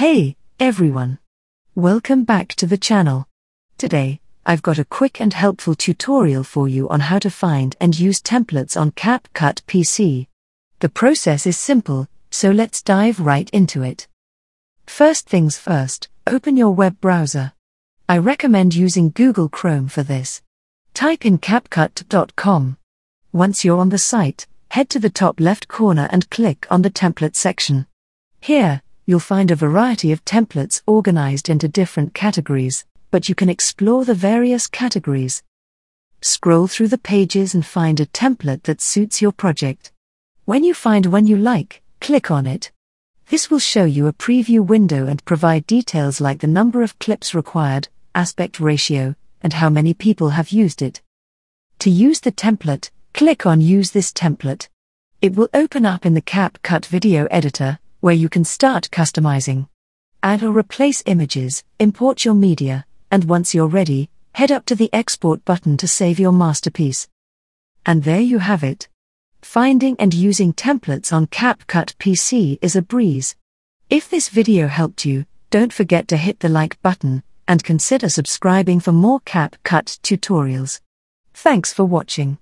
Hey, everyone. Welcome back to the channel. Today, I've got a quick and helpful tutorial for you on how to find and use templates on CapCut PC. The process is simple, so let's dive right into it. First things first, open your web browser. I recommend using Google Chrome for this. Type in CapCut.com. Once you're on the site, head to the top left corner and click on the template section. Here, you'll find a variety of templates organized into different categories, but you can explore the various categories. Scroll through the pages and find a template that suits your project. When you find one you like, click on it. This will show you a preview window and provide details like the number of clips required, aspect ratio, and how many people have used it. To use the template, click on Use this template. It will open up in the CapCut video editor, where you can start customizing. Add or replace images, import your media, and once you're ready, head up to the Export button to save your masterpiece. And there you have it. Finding and using templates on CapCut PC is a breeze. If this video helped you, don't forget to hit the like button and consider subscribing for more CapCut tutorials. Thanks for watching.